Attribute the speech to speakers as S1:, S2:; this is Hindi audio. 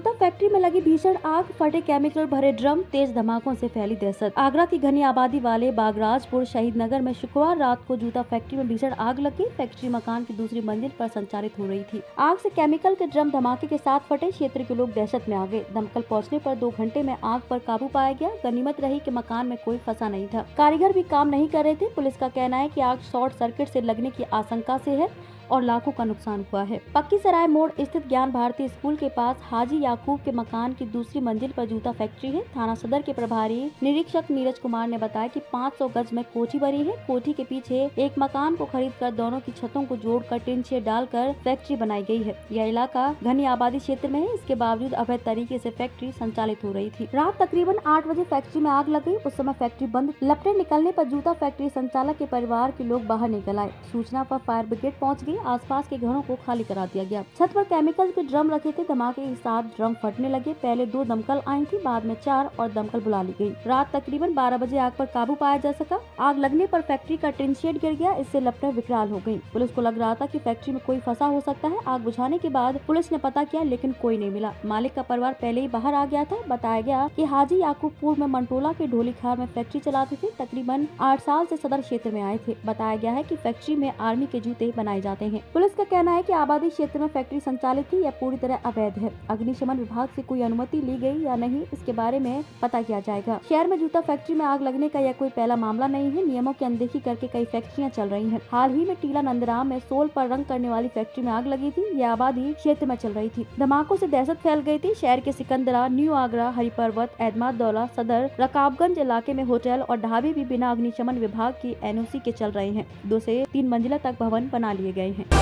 S1: जूता फैक्ट्री में लगी भीषण आग, फटे केमिकल, भरे ड्रम, तेज धमाकों से फैली दहशत। आगरा की घनी आबादी वाले बागराजपुर शहीद नगर में शुक्रवार रात को जूता फैक्ट्री में भीषण आग लगी। फैक्ट्री मकान की दूसरी मंजिल पर संचालित हो रही थी। आग से केमिकल के ड्रम धमाके के साथ फटे, क्षेत्र के लोग दहशत में आ गए। दमकल पहुँचने पर दो घंटे में आग पर काबू पाया गया। गनीमत रही कि मकान में कोई फंसा नहीं था। कारीगर भी काम नहीं कर रहे थे। पुलिस का कहना है की आग शॉर्ट सर्किट से लगने की आशंका से है। और लाखों का नुकसान हुआ है। पक्की सराय मोड़ स्थित ज्ञान भारती स्कूल के पास हाजी याकूब के मकान की दूसरी मंजिल पर जूता फैक्ट्री है। थाना सदर के प्रभारी निरीक्षक नीरज कुमार ने बताया कि 500 गज में कोठी बनी है। कोठी के पीछे एक मकान को खरीद कर दोनों की छतों को जोड़कर टिन शेड डालकर फैक्ट्री बनाई गई है। यह इलाका घनी आबादी क्षेत्र में है। इसके बावजूद अवैध तरीके से फैक्ट्री संचालित हो रही थी। रात तकरीबन आठ बजे फैक्ट्री में आग लग गई। उस समय फैक्ट्री बंद। लपटे निकलने पर जूता फैक्ट्री संचालक के परिवार के लोग बाहर निकल आए। सूचना पर फायर ब्रिगेड पहुँच गई। आसपास के घरों को खाली करा दिया गया। छत पर केमिकल के ड्रम रखे थे, धमाके के साथ ड्रम फटने लगे। पहले दो दमकल आई थी, बाद में चार और दमकल बुला ली गई। रात तकरीबन 12 बजे आग पर काबू पाया जा सका। आग लगने पर फैक्ट्री का टिन शेड गिर गया, इससे लपटें विकराल हो गई पुलिस को लग रहा था की फैक्ट्री में कोई फंसा हो सकता है। आग बुझाने के बाद पुलिस ने पता किया, लेकिन कोई नहीं मिला। मालिक का परिवार पहले ही बाहर आ गया था। बताया गया की हाजी याकूबपुर में मंटोला के ढोली खार में फैक्ट्री चलाते थे। तकरीबन आठ साल से सदर क्षेत्र में आए थे। बताया गया है कि फैक्ट्री में आर्मी के जूते बनाए जाते हैं। पुलिस का कहना है कि आबादी क्षेत्र में फैक्ट्री संचालित थी या पूरी तरह अवैध है। अग्निशमन विभाग से कोई अनुमति ली गई या नहीं, इसके बारे में पता किया जाएगा। शहर में जूता फैक्ट्री में आग लगने का यह कोई पहला मामला नहीं है। नियमों की अनदेखी करके कई फैक्ट्रियाँ चल रही है। हाल ही में टीला नंदराम में सोल पर रंग करने वाली फैक्ट्री में आग लगी थी। यह आबादी क्षेत्र में चल रही थी। धमाकों से दहशत फैल गई थी। शहर के सिकंदरा, न्यू आगरा, हरिपर्वत एहमद दौला सदर, रकाबगंज इलाके में होटल और ढाबे भी बिना अग्निशमन विभाग की एनओसी के चल रहे हैं। दो से तीन मंजिला तक भवन बना लिए गए हैं।